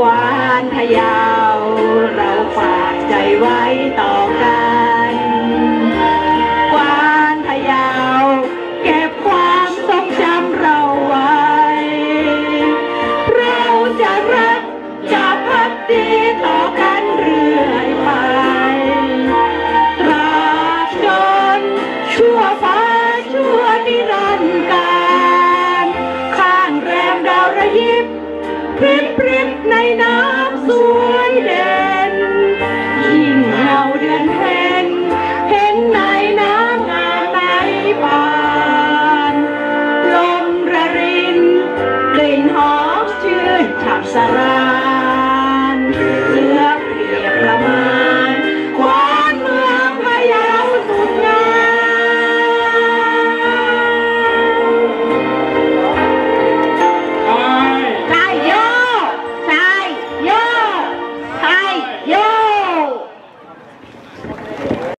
พะเยาว เราฝากใจไว้ต่อกัน กวานพะยาว เก็บความทรงจำเราไว้ เราจะรักจะพักดีต่อกันเรื่อยไปตราบจนชั่วฟ้าชั่วนิรันดร์การ ข้างแรมดาวระยิบ พริบพริบในน้ำสวยเด่นยิ่งเราเดือนเพ็ญเห็นในน้ำงามในบานลมระรินกลิ่นหอมชื่นฉับสรา ใช่